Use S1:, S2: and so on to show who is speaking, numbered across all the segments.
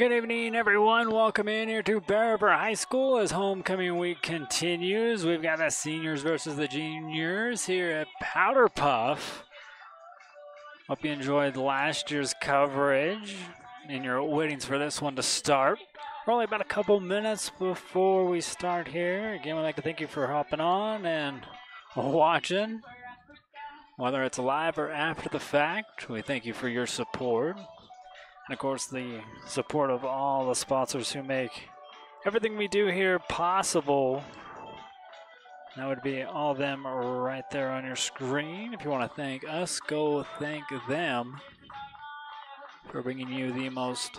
S1: Good evening, everyone. Welcome in here to Bear River High School as homecoming week continues. We've got the seniors versus the juniors here at Powder Puff. Hope you enjoyed last year's coverage and you're waiting for this one to start. We're only about a couple minutes before we start here. Again, we'd like to thank you for hopping on and watching. Whether it's live or after the fact, we thank you for your support. And of course, the support of all the sponsors who make everything we do here possible. That would be all of them right there on your screen. If you want to thank us, go thank them for bringing you the most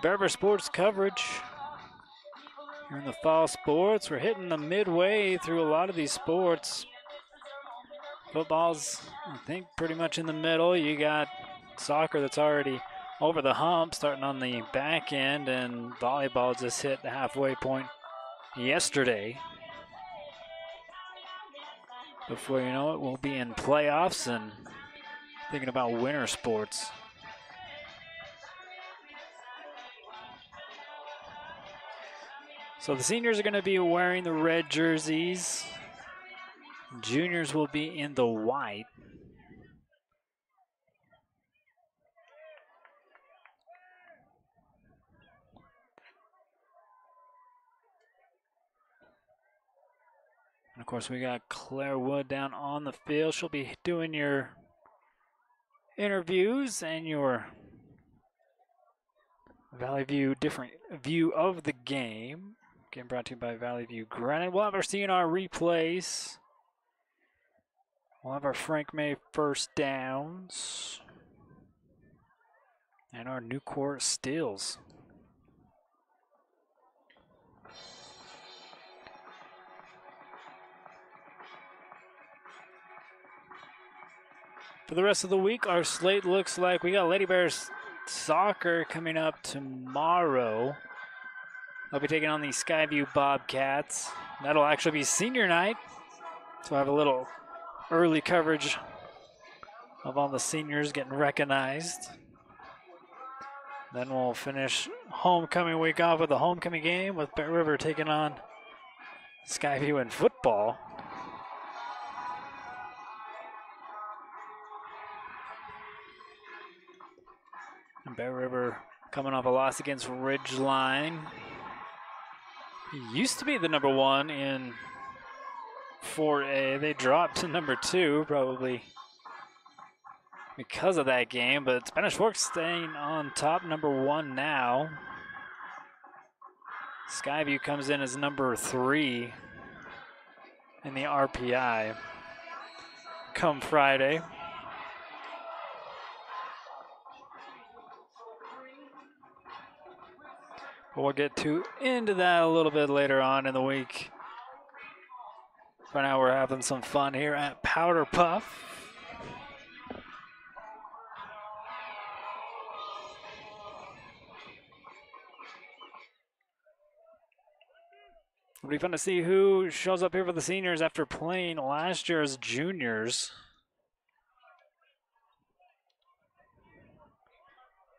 S1: Bear River sports coverage here in the fall sports. We're hitting the midway through a lot of these sports. Football's, I think, pretty much in the middle. You got soccer that's already over the hump, starting on the back end, and volleyball just hit the halfway point yesterday. Before you know it, we'll be in playoffs and thinking about winter sports. So the seniors are going to be wearing the red jerseys. Juniors will be in the white. And of course, we got Claire Wood down on the field. She'll be doing your interviews and your Valley View different view of the game. Game brought to you by Valley View Granite. We'll have our CNR replays. We'll have our Frank May first downs. And our new court steals. For the rest of the week, our slate looks like we got Lady Bears soccer coming up tomorrow. They'll be taking on the Skyview Bobcats. That'll actually be senior night. So I have a little early coverage of all the seniors getting recognized. Then we'll finish homecoming week off with a homecoming game with Bear River taking on Skyview in football. Bear River coming off a loss against Ridgeline. He used to be the number one in 4A. They dropped to number two, probably because of that game, but Spanish Fork staying on top, number one now. Skyview comes in as number three in the RPI come Friday. We'll get to into that a little bit later on in the week. For now, we're having some fun here at Powder Puff. It'll be fun to see who shows up here for the seniors after playing last year as juniors.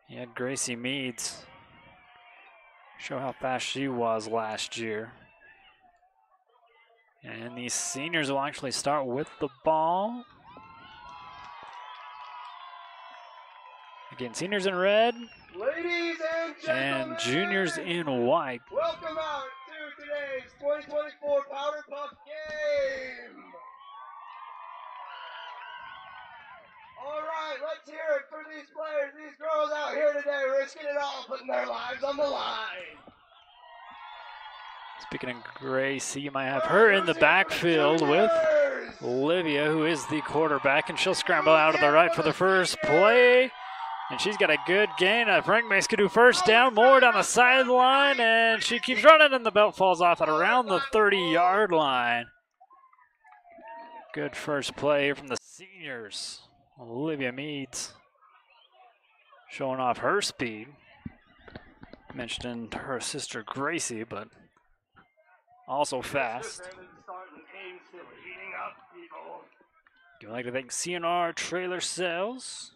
S1: He had Gracie Meads. Show how fast she was last year. And these seniors will actually start with the ball. Again, seniors in red.
S2: Ladies and gentlemen.
S1: And juniors in white.
S2: Welcome out to today's 2024 Powder Puff game. All right, let's hear it for these players, these girls out here today, risking it all, putting their lives on the line.
S1: Speaking of Gracie, you might have her in the backfield with Olivia, who is the quarterback, and she'll scramble out of the right for the first play. And she's got a good gain. Uh, Frank Mace could do first down, more down the sideline, and she keeps running, and the belt falls off at around the 30 yard line. Good first play from the seniors. Olivia Meads showing off her speed. Mentioned her sister Gracie, but also fast. You'd like to thank CNR Trailer Sales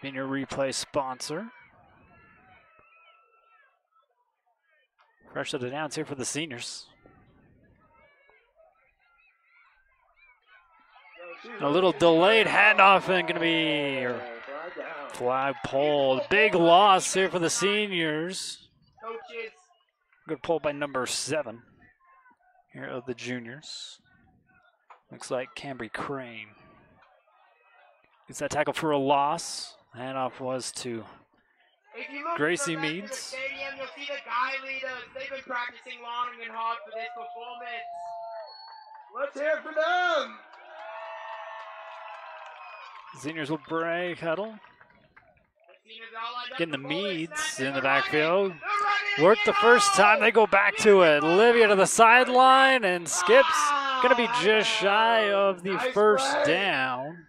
S1: being your replay sponsor. Fresh set of downs here for the seniors. A little delayed handoff and going to be
S2: flag
S1: pulled. Big loss here for the seniors. Good pull by number seven here of the juniors. Looks like Cambry Crane. Gets that tackle for a loss. Handoff was to Gracie Meads.
S2: practicing long and hard for this performance. Let's hear for them.
S1: Seniors will break huddle.
S2: The seniors all lined up
S1: Getting the
S2: for ball. They
S1: Meads in the backfield. Worked the first time. They go back to it. Olivia to the sideline and skips.
S2: Ah,
S1: Going to be just shy of the first down.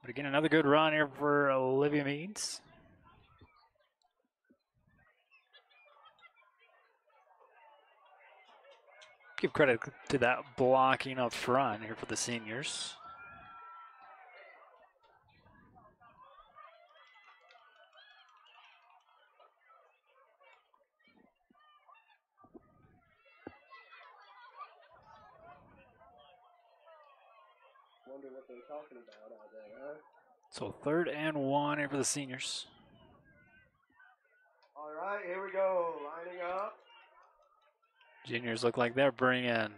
S1: But again, another good run here for Olivia Meads. Give credit to that blocking up front here for the seniors.
S2: Talking about out there, huh?
S1: So third and one here for the seniors.
S2: All right, here we go. Lining up.
S1: Juniors look like they're bringing a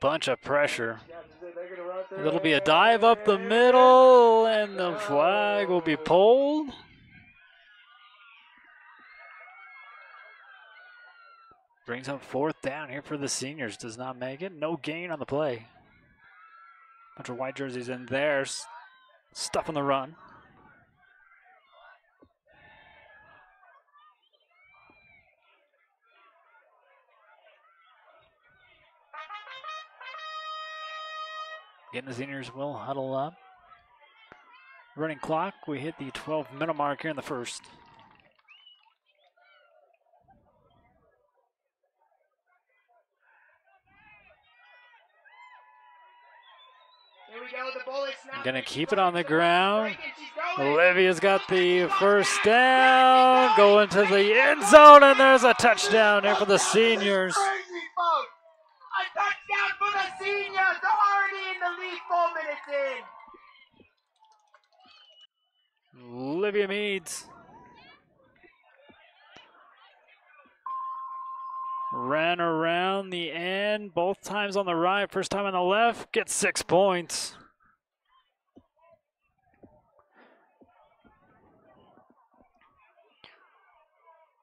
S1: bunch of pressure.
S2: Captain said they're gonna run through
S1: It'll be a dive up the middle, and the flag will be pulled. Brings up fourth down here for the seniors. Does not make it. No gain on the play. Bunch of white jerseys in there. Stuff on the run. Again, the seniors will huddle up. Running clock, we hit the 12 minute mark here in the first.
S2: Here we go. The ball is.
S1: Gonna keep it on the ground.
S2: break it. She's going.
S1: Olivia's got the first down, going to the end zone, and there's a touchdown here for the seniors.
S2: Crazy folks. A touchdown for the seniors. They're already in the lead four minutes in.
S1: Olivia Meads. Ran around the end both times on the right, first time on the left, gets six points.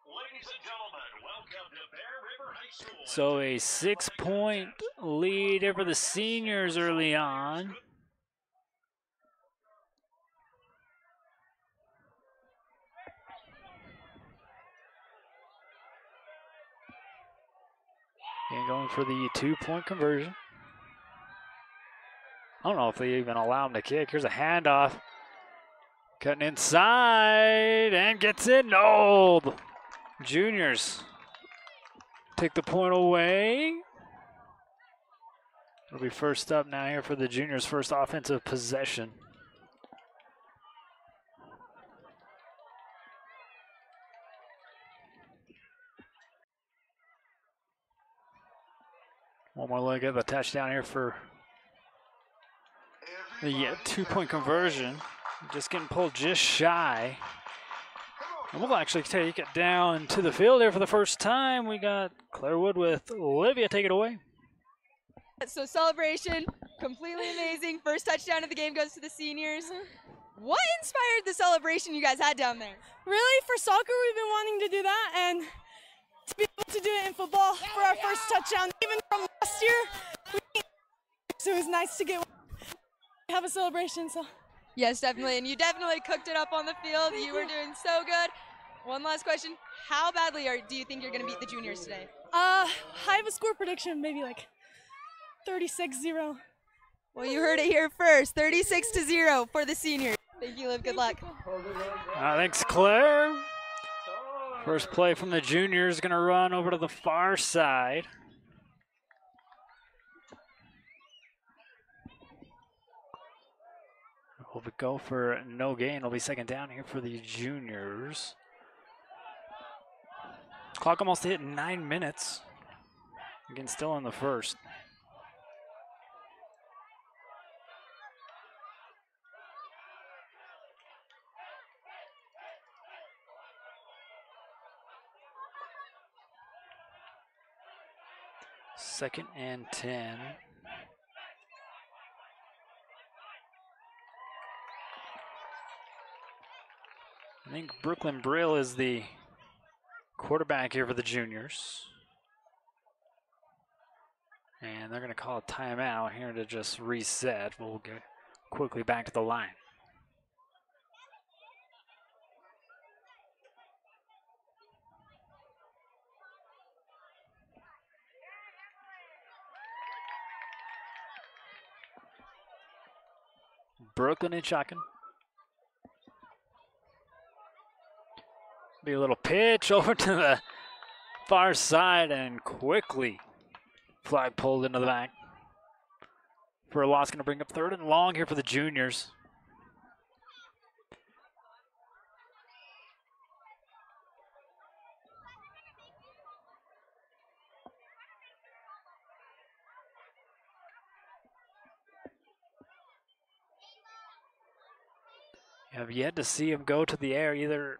S3: Ladies and gentlemen, welcome to Bear River High School.
S1: So a six point lead for the seniors early on. And going for the two point conversion. I don't know if they even allow him to kick. Here's a handoff. Cutting inside and gets in. No! Juniors take the point away. It'll be first up now here for the juniors' first offensive possession. One more leg at the touchdown here for the two-point conversion. Just getting pulled just shy. And we'll actually take it down to the field here for the first time. We got Claire Wood with Olivia. Take it away.
S4: So celebration, completely amazing. First touchdown of the game goes to the seniors. What inspired the celebration you guys had down there?
S5: Really, for soccer, we've been wanting to do that, and to be able to do it in football for our first touchdown, even from last year, we, so it was nice to get have a celebration. So
S4: Yes, definitely. And you definitely cooked it up on the field. You were doing so good. One last question. How badly are, do you think you're going to beat the juniors today?
S5: uh, I have a score prediction, maybe like 36-0.
S4: Well, you heard it here first. 36 to 0 for the seniors. Thank you, Liv. Good luck.
S1: Uh, thanks, Claire. First play from the juniors going to run over to the far side. will be- go for no gain. It'll be second down here for the juniors. Clock almost hit nine minutes. Again, still in the first. Second and 10. I think Brooklyn Brill is the quarterback here for the juniors. And they're going to call a timeout here to just reset. We'll get quickly back to the line. Brooklyn and shotgun. Be a little pitch over to the far side and quickly flag pulled into the back. For a loss, going to bring up third and long here for the juniors. Have yet to see him go to the air, either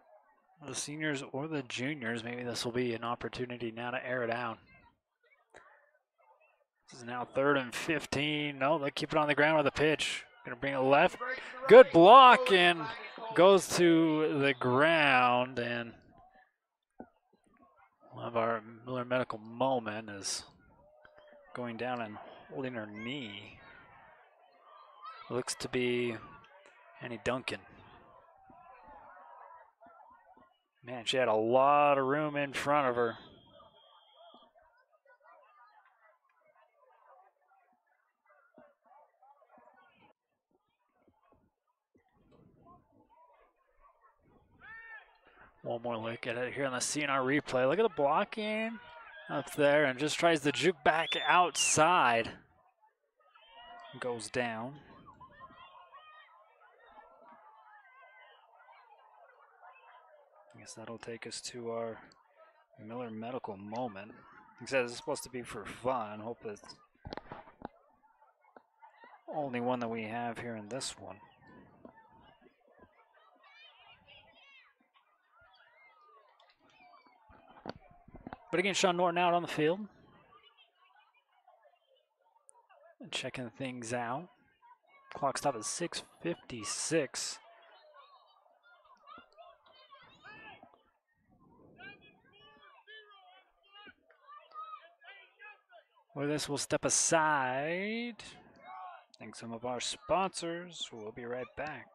S1: the seniors or the juniors. Maybe this will be an opportunity now to air it out. This is now third and 15. No, they keep it on the ground with a pitch. Gonna bring it left. Good block and goes to the ground. And one of our Miller Medical moment is going down and holding her knee. Looks to be Annie Duncan. Man, she had a lot of room in front of her. One more look at it here on the CNR replay. Look at the blocking up there and just tries to juke back outside. Goes down. Guess that'll take us to our Miller Medical moment. He says it's supposed to be for fun. Hope it's only one that we have here in this one. But again, Sean Norton out on the field. Checking things out. Clock stop at 656. With this, we'll step aside. Thank some of our sponsors. We'll be right back.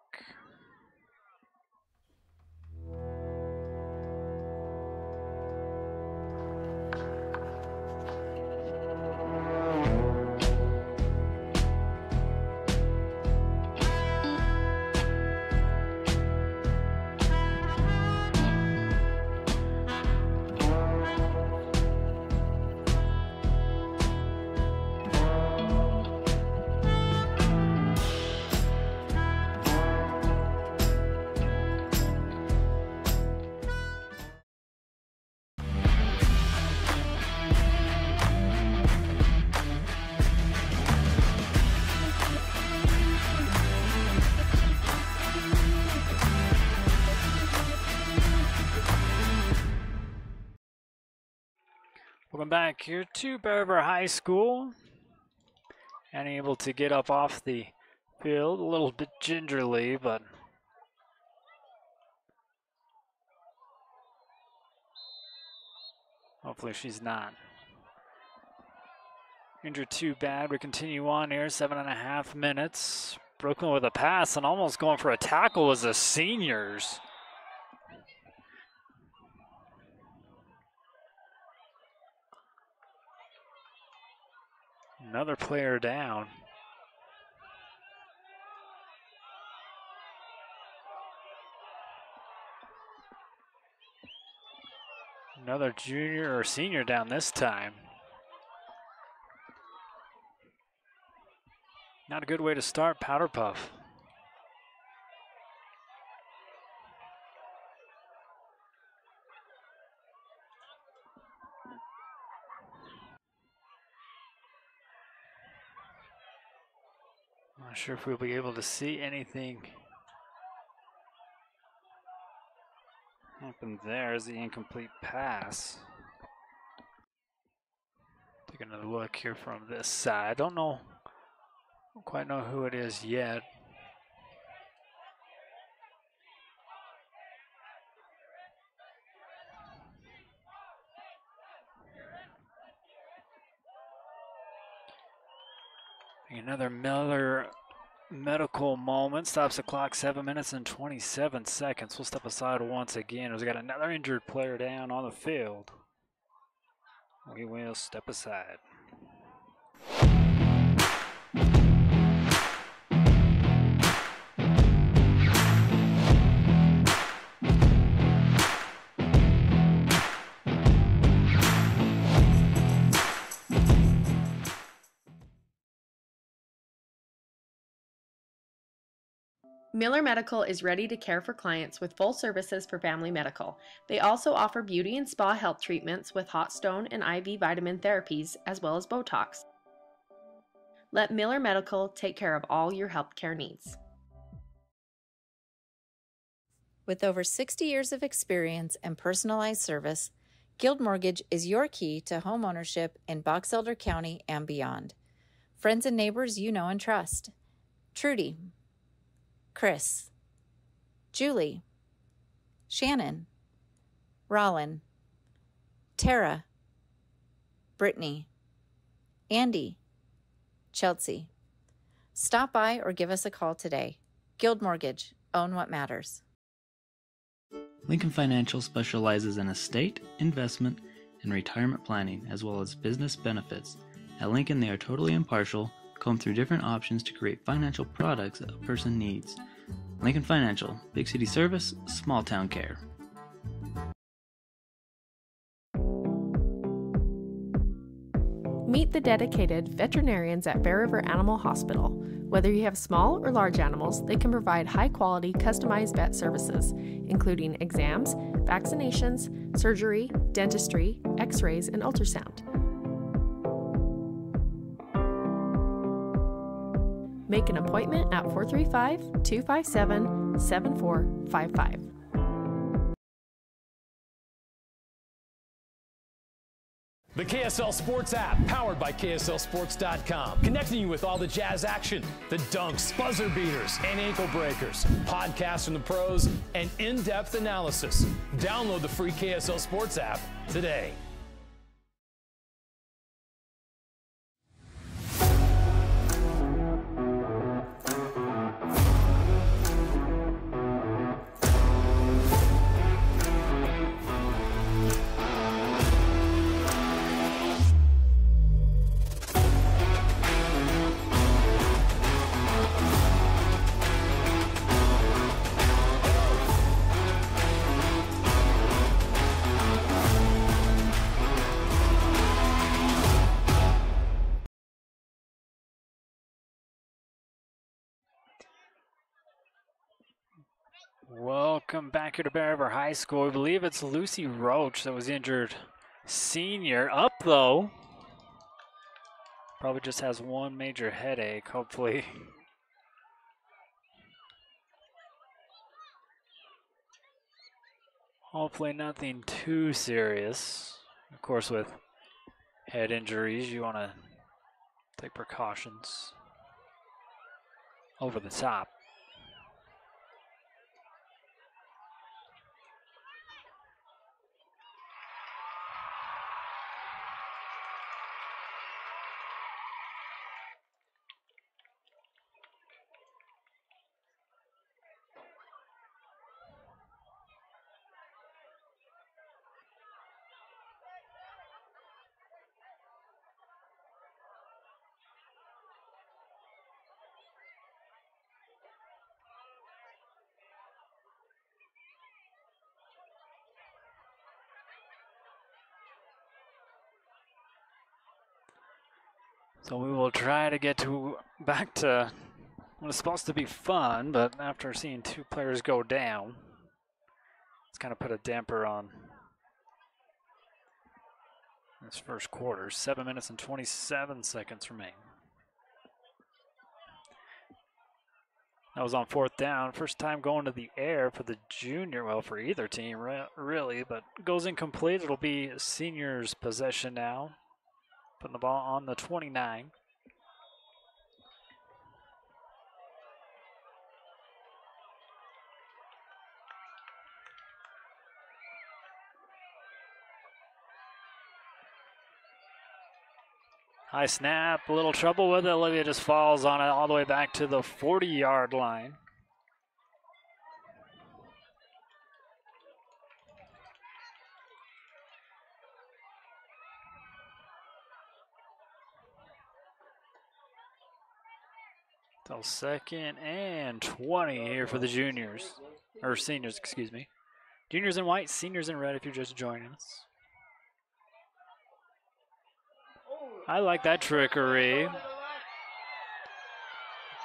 S1: Welcome back here to Bear River High School. And able to get up off the field a little bit gingerly, but hopefully she's not injured too bad. We continue on here, seven and a half minutes. Brooklyn with a pass and almost going for a tackle was the seniors. Another player down. Another junior or senior down this time. Not a good way to start Powder Puff. Not sure if we'll be able to see anything happen there is the incomplete pass. Take another look here from this side. I don't know, don't quite know who it is yet. Another Miller medical moment stops the clock seven minutes and 27 seconds. We'll step aside once again We've got another injured player down on the field. We will step aside.
S6: Miller Medical is ready to care for clients with full services for family medical. They also offer beauty and spa health treatments with hot stone and IV vitamin therapies, as well as Botox. Let Miller Medical take care of all your healthcare needs.
S7: With over 60 years of experience and personalized service, Guild Mortgage is your key to home ownership in Box Elder County and beyond. Friends and neighbors you know and trust. Trudy, Chris, Julie, Shannon, Rollin, Tara, Brittany, Andy, Chelsea. Stop by or give us a call today. Guild Mortgage, own what matters.
S8: Lincoln Financial specializes in estate, investment, and retirement planning, as well as business benefits. At Lincoln, they are totally impartial, comb through different options to create financial products a person needs. Lincoln Financial, big city service, small town care.
S6: Meet the dedicated veterinarians at Bear River Animal Hospital. Whether you have small or large animals, they can provide high quality, customized vet services, including exams, vaccinations, surgery, dentistry, x rays, and ultrasound. Make an appointment at 435 257 7455.
S9: The KSL Sports app, powered by KSLSports.com, connecting you with all the jazz action, the dunks, buzzer beaters, and ankle breakers, podcasts from the pros, and in depth analysis. Download the free KSL Sports app today.
S1: Welcome back here to Bear River High School. I believe it's Lucy Roach that was injured. Senior up though. Probably just has one major headache, hopefully. Hopefully nothing too serious. Of course, with head injuries, you want to take precautions over the top. So we will try to get to back to what is supposed to be fun, but after seeing two players go down, it's kind of put a damper on this first quarter. Seven minutes and 27 seconds remain. That was on fourth down. First time going to the air for the junior, well, for either team, really, but goes incomplete. It'll be seniors' possession now. Putting the ball on the 29. High snap, a little trouble with it. Olivia just falls on it all the way back to the 40 yard line. So second and 20 here for the juniors, or seniors, excuse me. Juniors in white, seniors in red if you're just joining us. I like that trickery.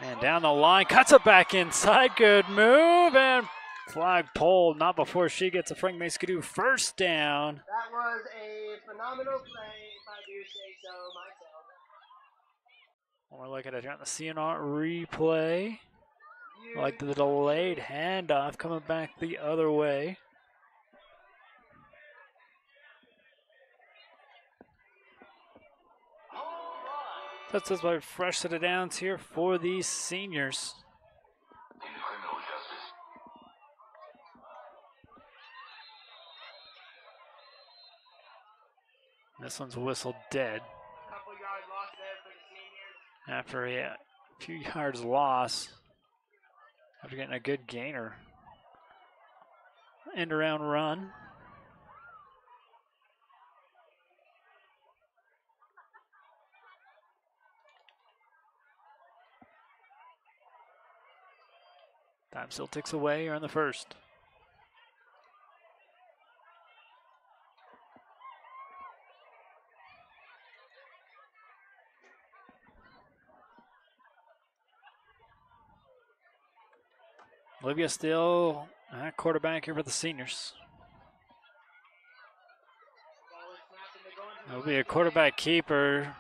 S1: And down the line, cuts it back inside. Good move. And flag pulled. Not before she gets a Frank Maskadoo first down.
S2: That was a phenomenal play, if I do say so myself.
S1: We're looking at the CNR replay. Like the delayed handoff coming back the other way. That's just my fresh set of downs here for these seniors. This one's whistled dead after a few yards loss. After getting a good gainer. End around run. Time still ticks away. You're in the first. Olivia still at quarterback here for the seniors. It'll be a quarterback keeper.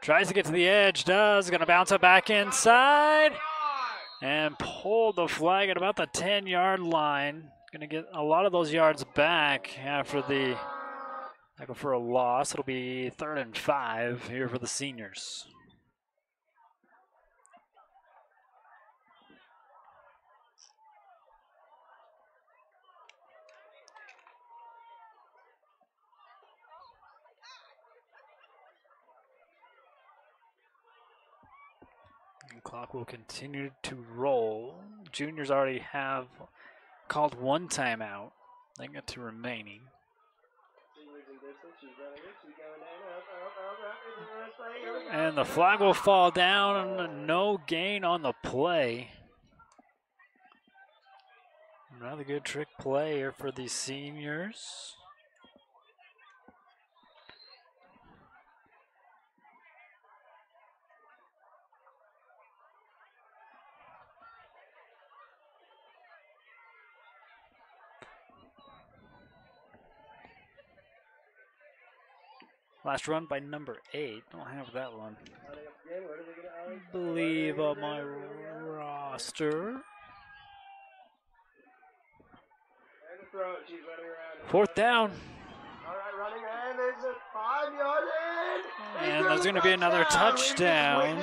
S1: Tries to get to the edge, does. Going to bounce it back inside and pull the flag at about the 10 yard line. Going to get a lot of those yards back after the tackle for a loss. It'll be third and five here for the seniors. Clock will continue to roll. Juniors already have called one timeout. They get to remaining. And the flag will fall down. No gain on the play. Another good trick play here for the seniors. Last run by number eight. Don't have that one. I believe on my roster. Fourth down.
S2: And there's
S1: going to be another touchdown.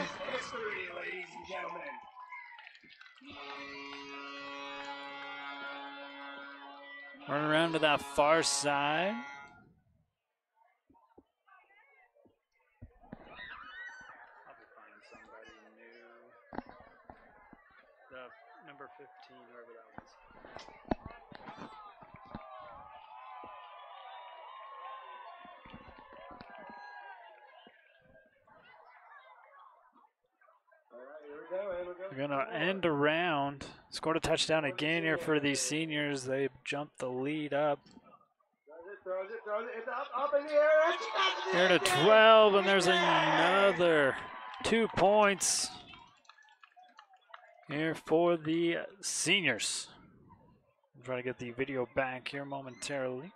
S1: Run around to that far side. The number 15, whoever that was.
S2: All right, here we go, and we go.
S1: They're going to end around. Scored a touchdown again here for these seniors. They jumped the lead up. Here to 12, and there's another two points here for the seniors. I'm trying to get the video back here momentarily.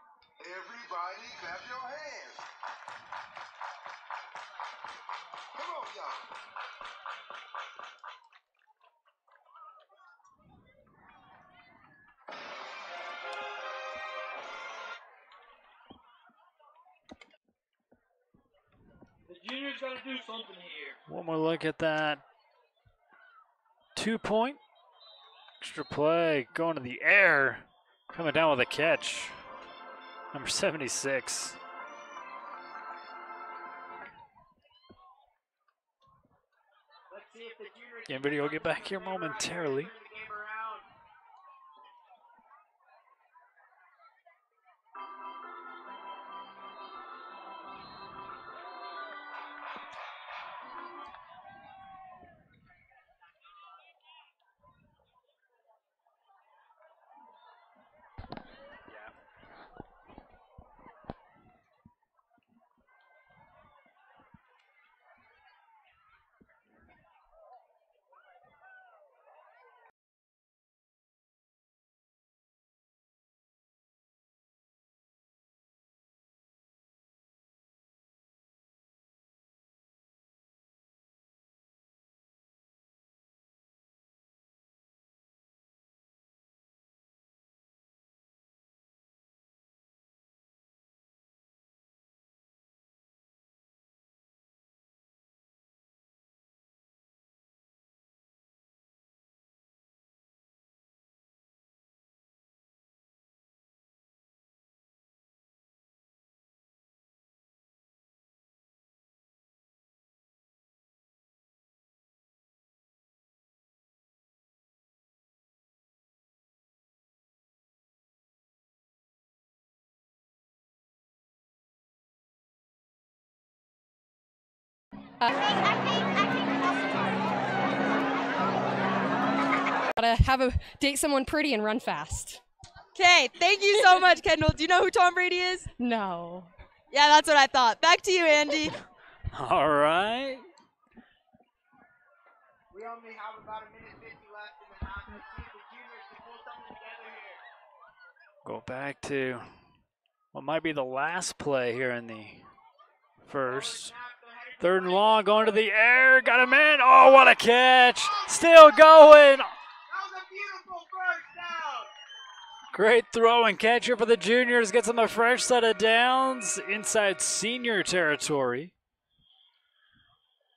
S1: One more look at that. Two point. Extra play. Going to the air. Coming down with a catch. Number 76.
S2: Let's see if the junior
S1: Game video will get back here momentarily.
S10: Gotta have a date someone pretty and run fast.
S4: Okay, thank you so much, Kendall. Do you know who Tom Brady is?
S10: No.
S4: Yeah, that's what I thought. Back to you, Andy.
S1: All right.
S2: We only have about a minute 50 left in the half. Let's see if the juniors can pull something together here.
S1: Go back to what might be the last play here in the first. Third and long, going to the air, got him in. Oh, what a catch! Still going.
S2: That was a beautiful first down.
S1: Great throw and catch here for the juniors. Gets them a fresh set of downs inside senior territory.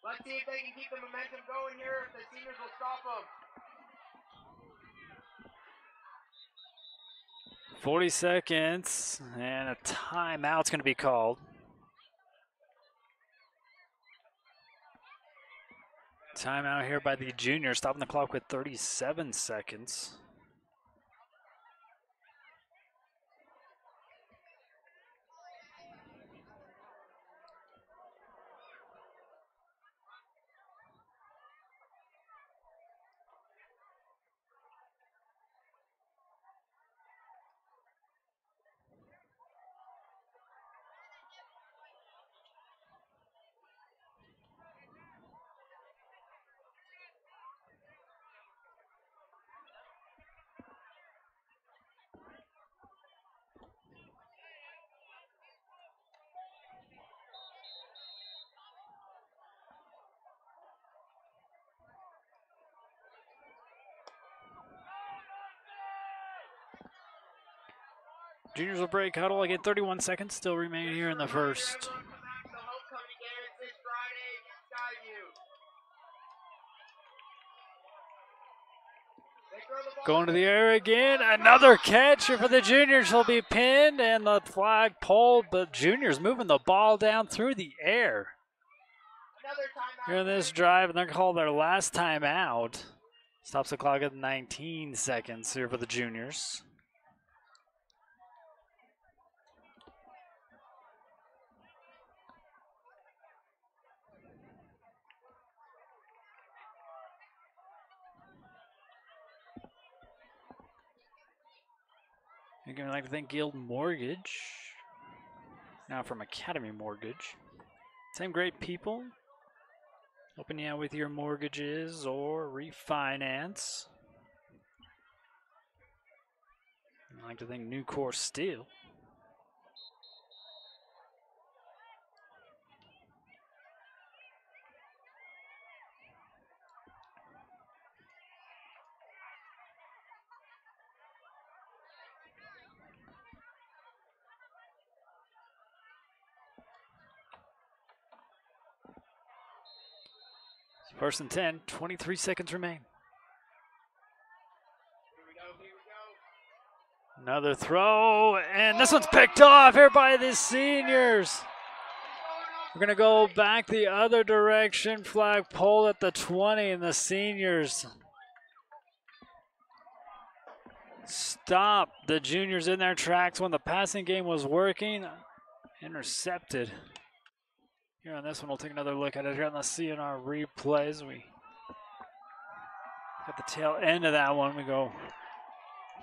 S2: Let's see if they can keep the momentum going here. If the seniors will stop them.
S1: 40 seconds, and a timeout's going to be called. Timeout here by the junior, stopping the clock with 37 seconds. Juniors will break huddle again. 31 seconds still remain here in the first. Going to the air again. Another catch for the juniors. He'll be pinned and the flag pulled, but juniors moving the ball down through the air. Here in this drive, and they're called their last time out. Stops the clock at 19 seconds here for the juniors. Again, I'd like to thank Guild Mortgage. Now from Academy Mortgage. Same great people. Helping you out with your mortgages or refinance. I'd like to thank Nucor Steel. First and 10, 23 seconds remain. Another throw, and this one's picked off here by the seniors. We're going to go back the other direction. Flag pole at the 20, and the seniors stop the juniors in their tracks when the passing game was working. Intercepted. Here on this one, we'll take another look at it here on the CNR replays. We got the tail end of that one. We go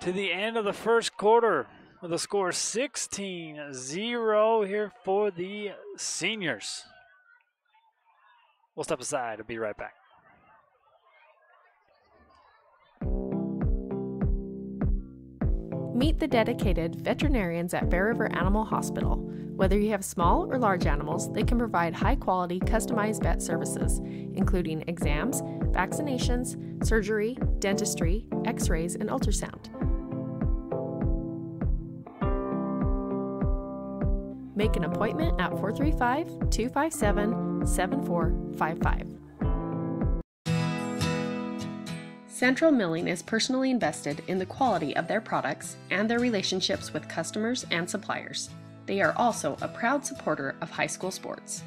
S1: to the end of the first quarter with a score 16 0 here for the seniors. We'll step aside. I'll be right back.
S6: Meet the dedicated veterinarians at Bear River Animal Hospital. Whether you have small or large animals, they can provide high quality, customized vet services, including exams, vaccinations, surgery, dentistry, x rays, and ultrasound. Make an appointment at 435 257 7455. Central Milling is personally invested in the quality of their products and their relationships with customers and suppliers. They are also a proud supporter of high school sports.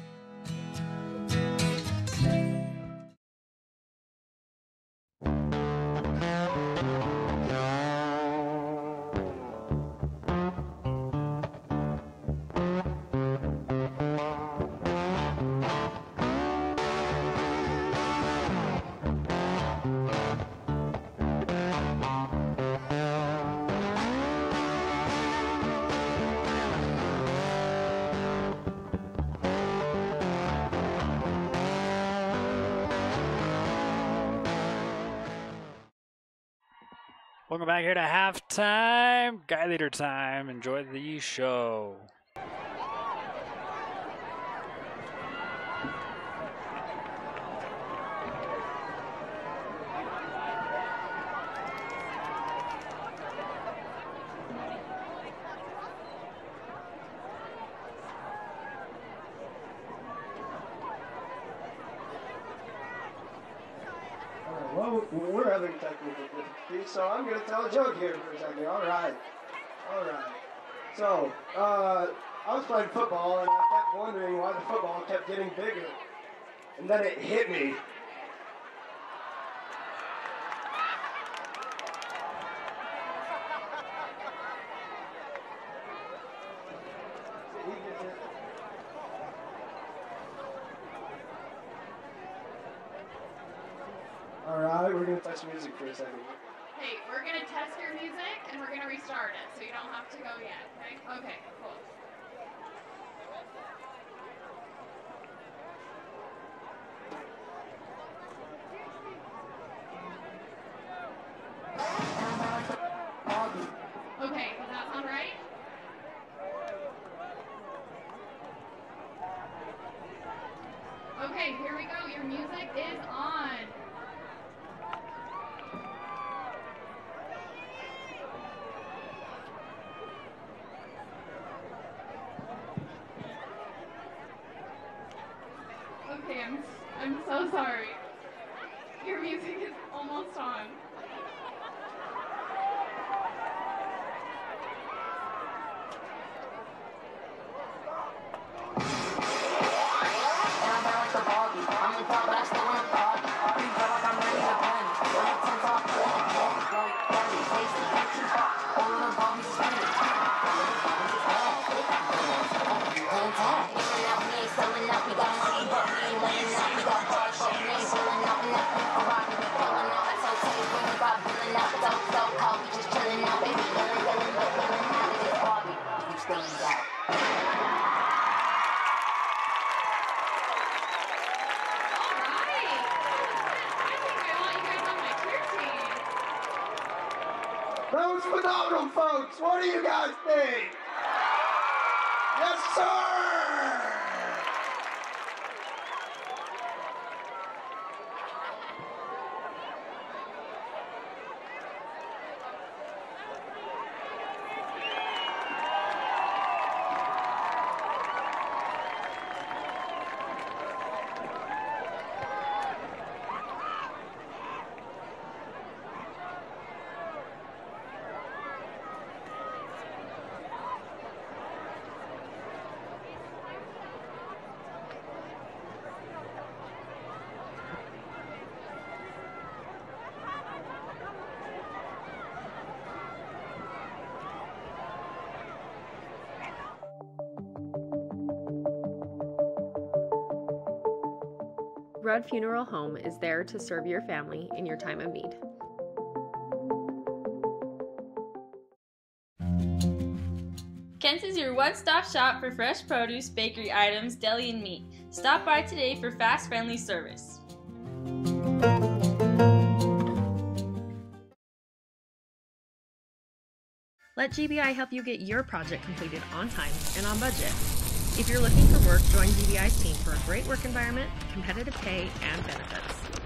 S1: Welcome back here to halftime. Guy leader time. Enjoy the show.
S2: Well, we're having technical difficulties, so I'm going to tell a joke here for a second. All right. All right. So, uh, I was playing football, and I kept wondering why the football kept getting bigger. And then it hit me. What do you guys think? Yes, sir.
S6: Rudd Funeral Home is there to serve your family in your time of need.
S11: Kent's is your one stop shop for fresh produce, bakery items, deli, and meat. Stop by today for fast, friendly service.
S6: Let GBI help you get your project completed on time and on budget. If you're looking for work, join GBI's team for a great work environment, competitive pay, and benefits.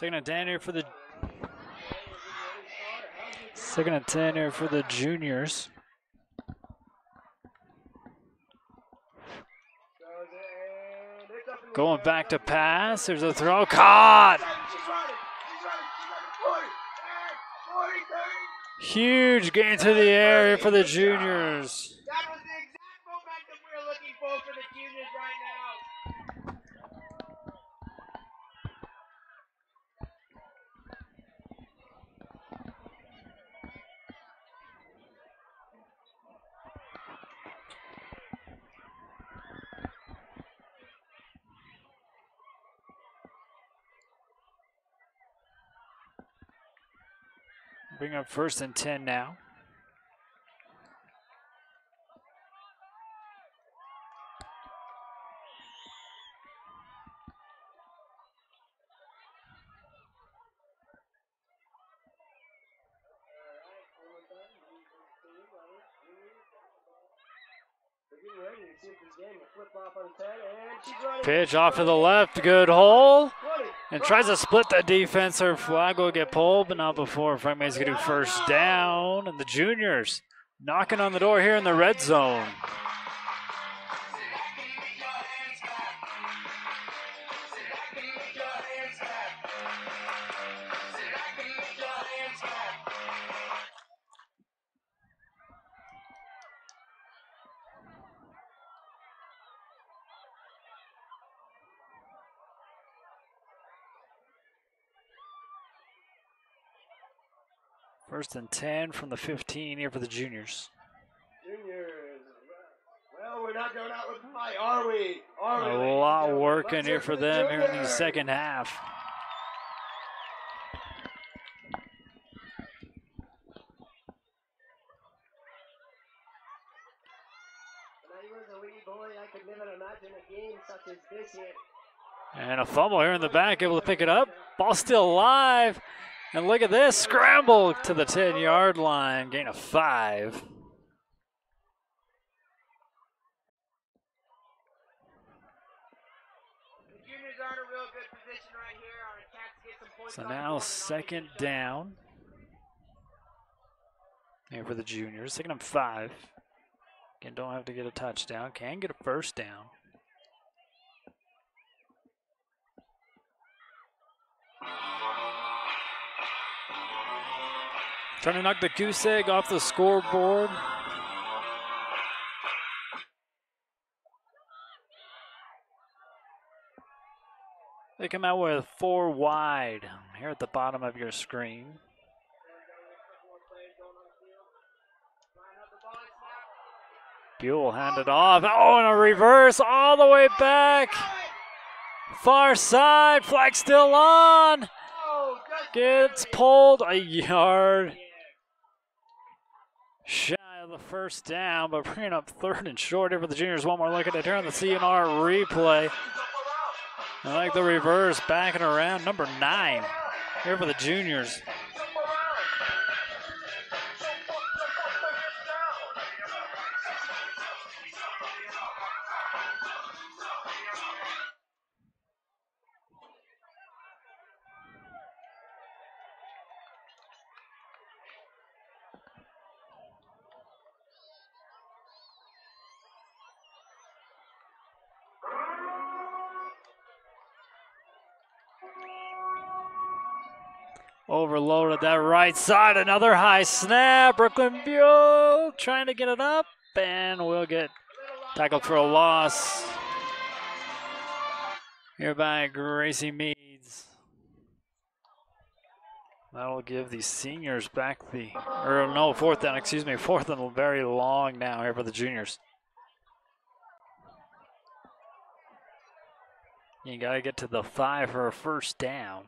S2: Second
S1: and 10 here for the second and 10 here for the juniors. Going back to pass. There's a throw caught. Huge gain to the air for the juniors.
S12: That was the exact momentum we were looking for for the juniors right now.
S1: Up first and 10 now. Pitch off to the left, good hole. And tries to split the defense. Or flag will get pulled, but not before. Frank May's to do first down. And the juniors knocking on the door here in the red zone. First and 10 from the 15 here for the juniors.
S2: Juniors. Well, we're not going out with a fight, are we? Are we?
S1: A lot working here for
S2: the
S1: them here in the second half.
S2: When I was a wee boy, I could never imagine a game such as this here.
S1: And a fumble here in the back, able to pick it up. Ball still alive. And look at this scramble to the 10 yard line, gain of five. So now second down. Here for the juniors. Second and five. Again, don't have to get a touchdown. Can get a first down. Trying to knock the goose egg off the scoreboard. They come out with four wide here at the bottom of your screen. Buell hand it off. Oh, and a reverse all the way back. Far side. Flag still on. Gets pulled a yard. Shy of the first down, but bringing up third and short here for the juniors. One more look at it here on the CNR replay. I like the reverse backing around. Number nine here for the juniors. Overloaded that right side. Another high snap. Brooklyn Buell trying to get it up and will get tackled for a loss. Here by Gracie Meads. That'll give the seniors back the, or no, fourth down, excuse me, fourth and very long now here for the juniors. You got to get to the five for a first down.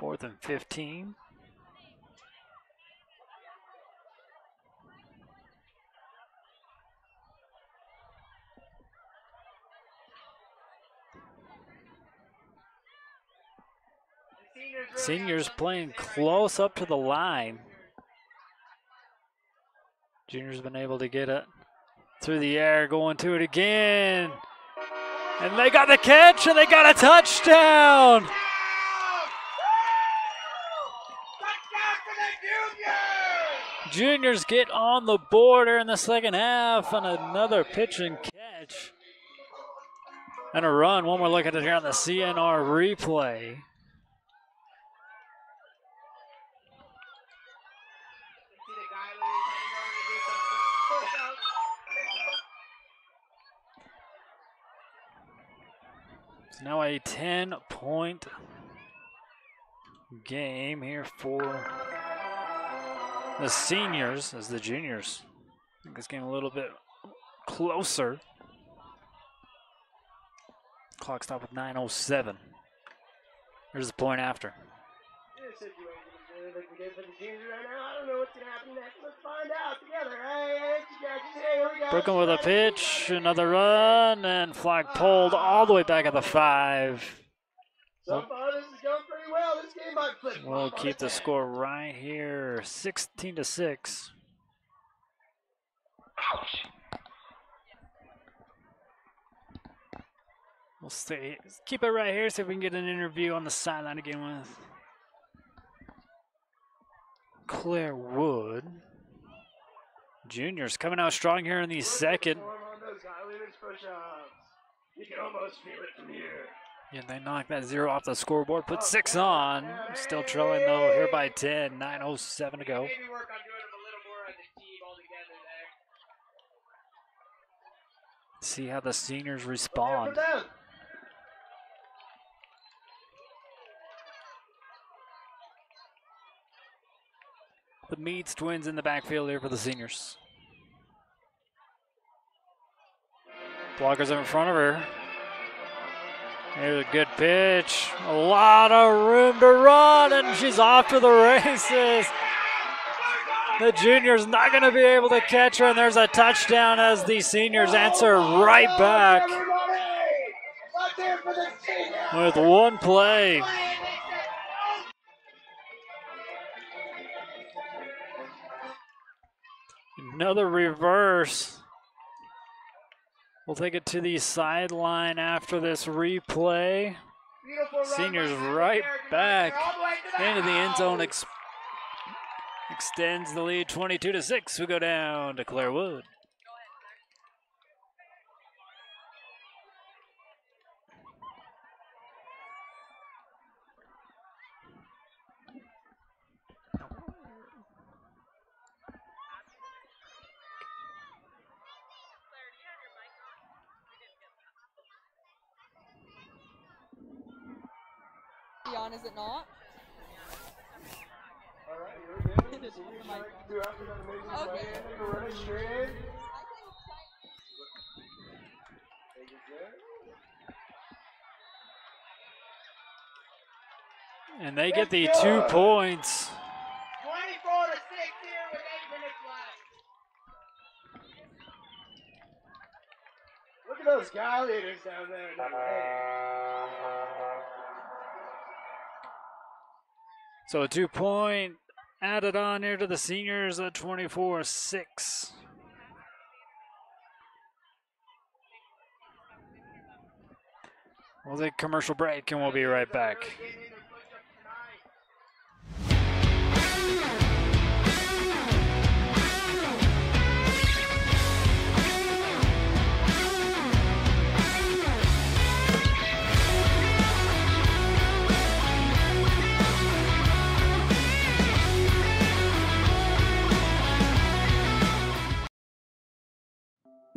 S1: Fourth and 15. Seniors playing close up to the line. Juniors been able to get it through the air, going to it again. And they got the catch and they got a touchdown. Juniors get on the border in the second half on another pitch and catch. And a run. One more look at it here on the CNR replay. Now a 10 point game here for the seniors as the juniors. Think this game a little bit closer. Clock stop with 9.07. Here's the point after. Brooklyn with a pitch, another run, and flag pulled all the way back at the five
S2: far, this is going pretty well. This game might flip.
S1: We'll keep the score right here, 16 to 6. We'll stay, keep it right here, see if we can get an interview on the sideline again with Claire Wood. Juniors coming out strong here in the second.
S2: You can almost feel it from here.
S1: Yeah, they knock that zero off the scoreboard, put six on. Still trailing though here by 10, 9.07 to go. See how the seniors respond. The Meads twins in the backfield here for the seniors. Blockers in front of her. Here's a good pitch. A lot of room to run, and she's off to the races. The junior's not going to be able to catch her, and there's a touchdown as the seniors answer right back with one play. Another reverse. We'll take it to the sideline after this replay. Seniors right back into the end zone. Ex- extends the lead 22 to 6. We go down to Claire Wood.
S4: on, is it not?
S2: All right, here we go. Senior strike two after that amazing play. And they can run it straight in. Take it there.
S1: And they get the two points.
S12: 24 to 6 here with 8 minutes left.
S2: Look at those guy leaders down there.
S1: So a two point added on here to the seniors at 24 6. We'll take commercial break and we'll be right back.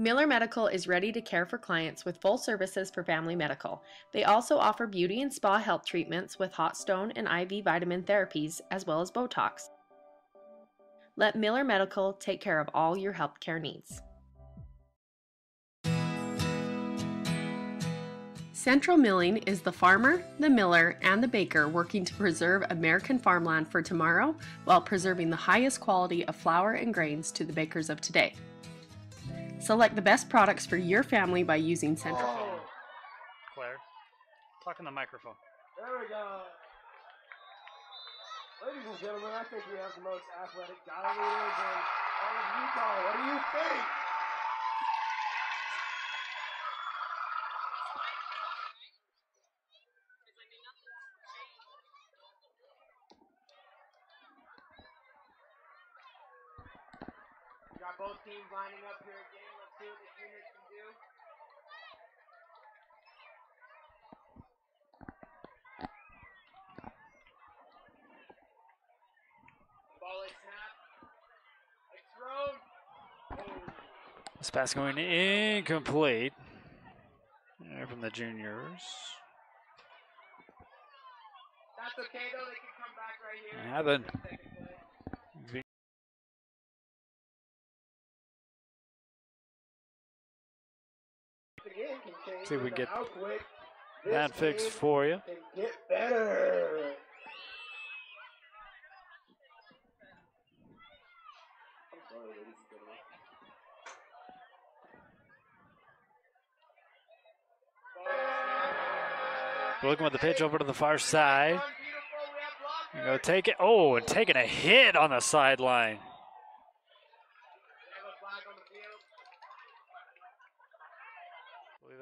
S6: Miller Medical is ready to care for clients with full services for family medical. They also offer beauty and spa health treatments with hot stone and IV vitamin therapies, as well as Botox. Let Miller Medical take care of all your healthcare needs. Central Milling is the farmer, the miller, and the baker working to preserve American farmland for tomorrow while preserving the highest quality of flour and grains to the bakers of today. Select the best products for your family by using Central. Oh.
S1: Claire, talk in the microphone.
S2: There we go. Ladies and gentlemen, I think we have the most athletic guy leaders in all of Utah. What do you think?
S12: We got both teams lining up here again. Let's see what the juniors can do. Ball is snapped. It's thrown.
S1: This pass going incomplete. There from the juniors.
S12: That's okay though. They can come back right here.
S1: Yeah, then. See if we get that fixed for you.
S2: Get better. I'm sorry, ladies and gentlemen.
S1: We're looking with the pitch over to the far side. Go take it. Oh, and taking a hit on the sideline.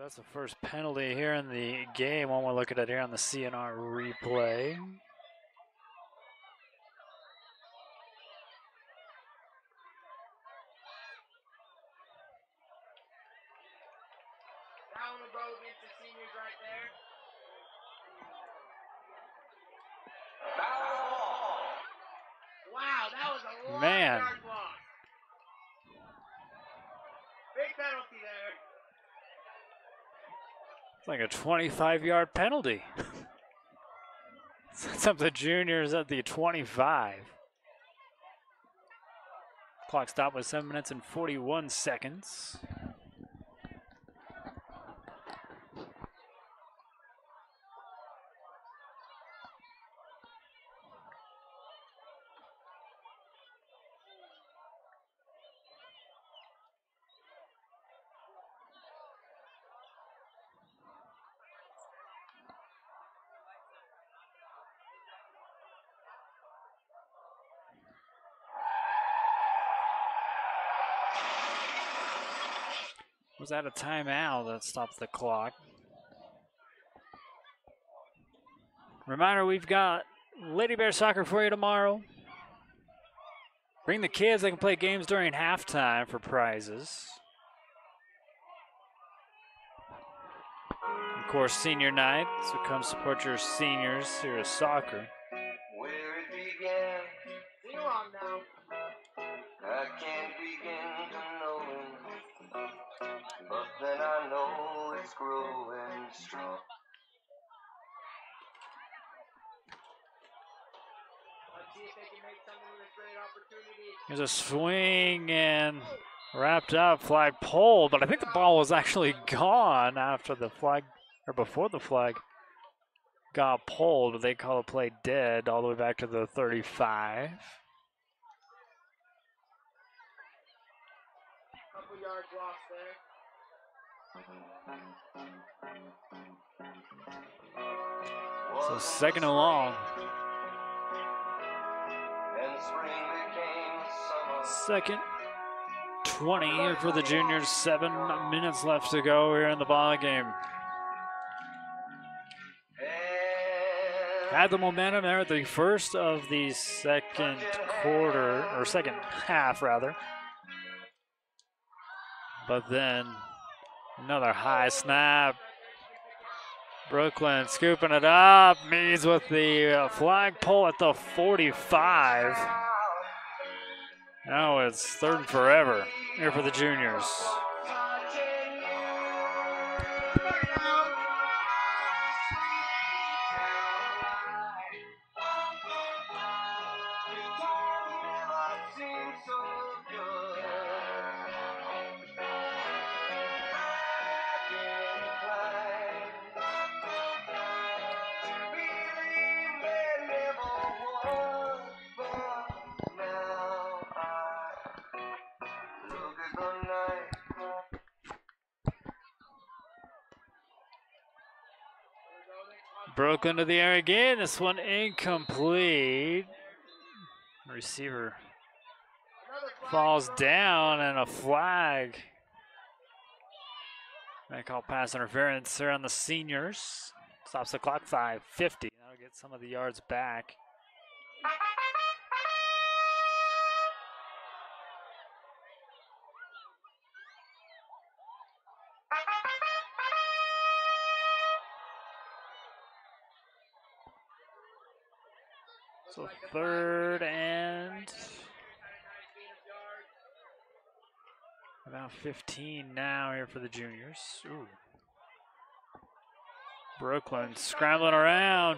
S1: That's the first penalty here in the game. One we're looking at here on the CNR replay.
S12: Right Wow, that was a long
S1: Man.
S12: yard block. Big penalty there.
S1: It's like a 25 yard penalty. Sets up the juniors at the 25. Clock stop with 7 minutes and 41 seconds. Was that a timeout that stops the clock? Reminder we've got Lady Bear Soccer for you tomorrow. Bring the kids, they can play games during halftime for prizes. Of course, senior night, so come support your seniors here at soccer.
S12: With a.
S1: A swing and wrapped up flag pole, but I think the ball was actually gone after the flag or before the flag got pulled, they call the play dead all the way back to the 35.
S12: Couple yards lost there.
S1: So second and long. Second 20 for the juniors. Seven minutes left to go here in the ball game. Had the momentum there at the first of the second quarter, or second half rather. But then another high snap. Brooklyn scooping it up. Meads with the uh, flagpole at the 45. Now it's third and forever here for the juniors. Brooklyn to the air again. This one incomplete. Receiver falls down and a flag. They call pass interference there on the seniors. Stops the clock 5:50. That'll get some of the yards back. So third and about 15 now here for the juniors. Ooh. Brooklyn scrambling around.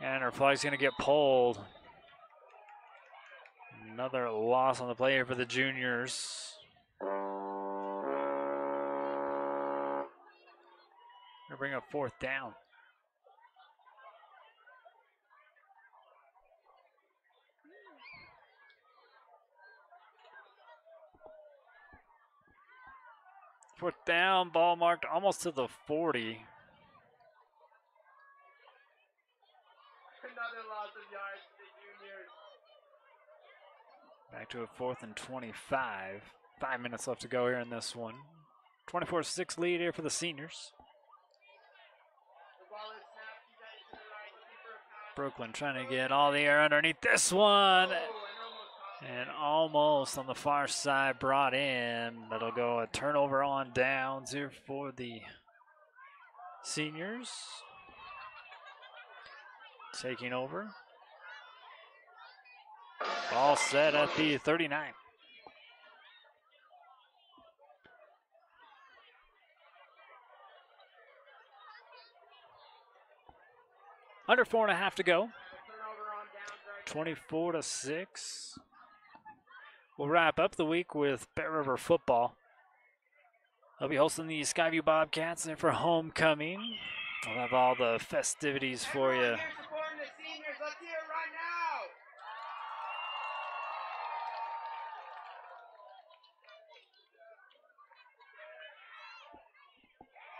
S1: And our flag's going to get pulled. Another loss on the play here for the juniors. Gonna bring up fourth down. Fourth down, ball marked almost to the 40.
S12: Another loss of yards to the juniors.
S1: Back to a fourth and 25. Five minutes left to go here in this one. 24 6 lead here for the seniors.
S12: The ball is snapped. He's headed to the right, looking for a pass.
S1: Brooklyn trying to get all the air underneath this one. Oh, And almost on the far side brought in. That'll go a turnover on downs here for the seniors. Taking over. Ball set at the 39. Under four and a half to go. 24 to 6. We'll wrap up the week with Bear River football. They'll be hosting the Skyview Bobcats there for homecoming. We'll have all the festivities for you.
S12: Here supporting the seniors. Let's hear it right now.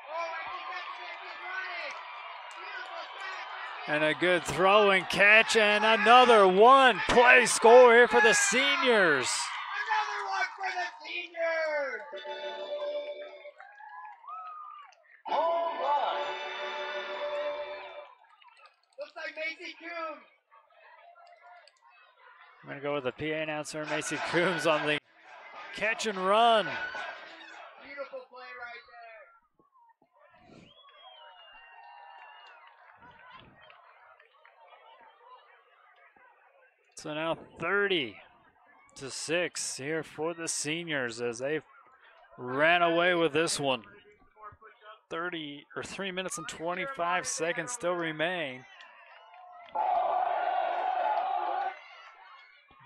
S12: Oh, I think that's it. He's running. Beautiful catch.
S1: And a good throw and catch, and another one play score here for the seniors.
S12: Another one for the seniors.
S13: Home run.
S12: Looks like Macy Coombs.
S1: I'm going to go with the PA announcer, Macy Coombs, on the catch and run.
S12: Beautiful play right there.
S1: So now 30 to 6 here for the seniors as they ran away with this one. 30 or 3 minutes and 25 seconds still remain.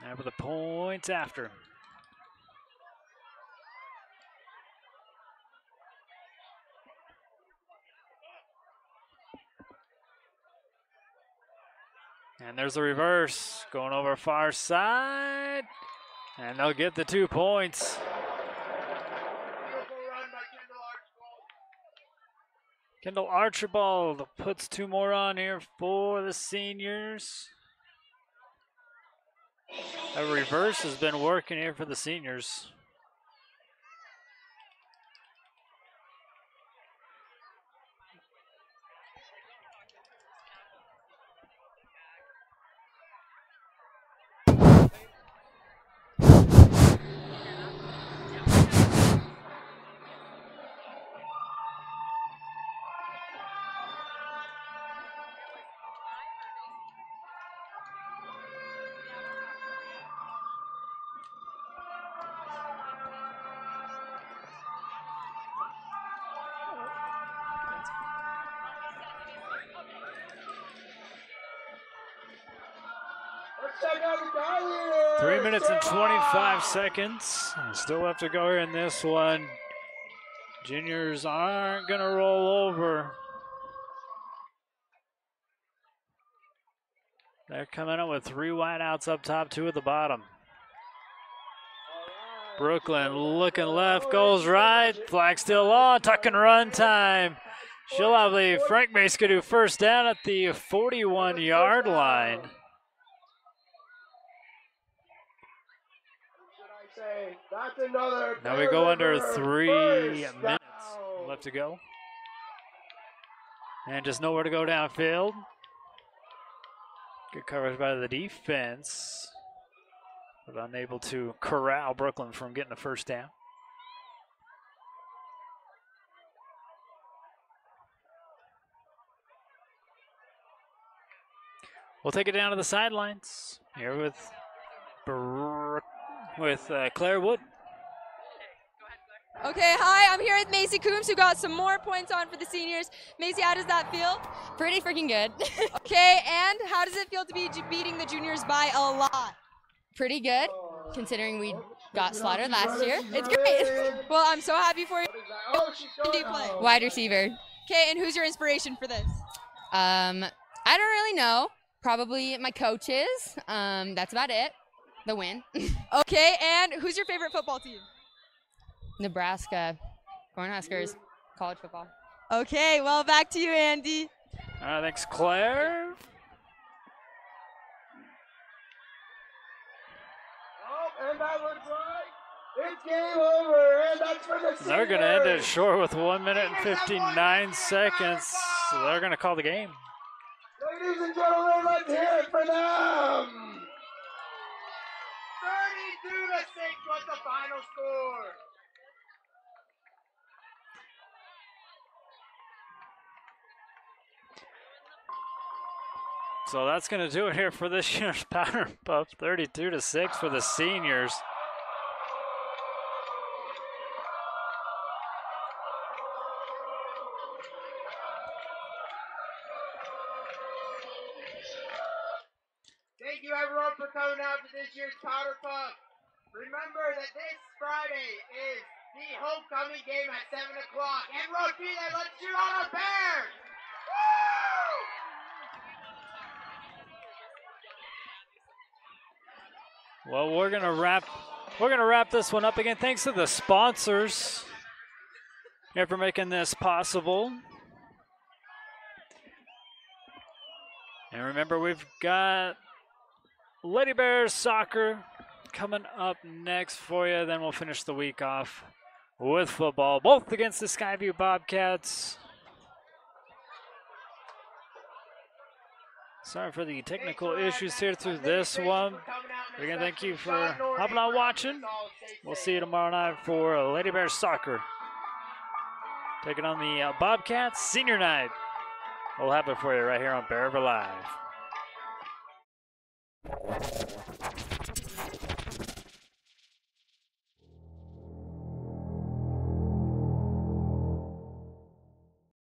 S1: Have the points after. And there's the reverse going over far side. And they'll get the two points. Kendall Archibald puts two more on here for the seniors. A reverse has been working here for the seniors. Three minutes and 25 seconds. Still have to go here in this one. Juniors aren't going to roll over. They're coming up with three wideouts up top, two at the bottom. Brooklyn looking left, goes right. Flag still on. Tuck and run time. She'll have the Frank Mace do first down at the 41 yard line.
S2: Say, That's another.
S1: Now we go under three minutes
S2: down.
S1: left to go. And just nowhere to go downfield. Good coverage by the defense. But unable to corral Brooklyn from getting a first down. We'll take it down to the sidelines here with with uh, Claire Wood.
S4: Okay, hi, I'm here with Macy Coombs, who got some more points on for the seniors. Macy, how does that feel?
S10: Pretty freaking good.
S4: okay, and how does it feel to be beating the juniors by a lot?
S10: Pretty good, considering we got slaughtered last year. It's great.
S4: Well, I'm so happy for you.
S2: Oh,
S4: Who do you play?
S10: Wide receiver.
S4: Okay, and who's your inspiration for this?
S10: Um, I don't really know. Probably my coaches. Um, that's about it. The win.
S4: Okay, and who's your favorite football team?
S10: Nebraska, Cornhuskers, college football.
S4: Okay, well, back to you, Andy.
S1: All right, thanks, Claire.
S2: Oh, and that looks like it's game over, and that's for the
S1: They're going to end it short with one minute and 59 seconds. So they're going to call the game.
S2: Ladies and gentlemen, let's hear it for them.
S12: 32 to 6 was the final score.
S1: So that's going to do it here for this year's Powder Puff. 32 to 6 for the seniors.
S12: Thank you everyone for coming out to this year's Powder Puff. Remember that this Friday is the homecoming game at 7 o'clock. Everyone be there, let's cheer on our Bears!
S1: Well, we're gonna wrap we're gonna wrap this one up again. Thanks to the sponsors here for making this possible. And remember, we've got Lady Bears soccer coming up next for you. Then we'll finish the week off with football, both against the Skyview Bobcats. Sorry for the technical issues here through this one. Again, thank you for hopping on watching. We'll see you tomorrow night for Lady Bear Soccer. Taking on the uh, Bobcats Senior Night. We'll have it for you right here on Bear River Live.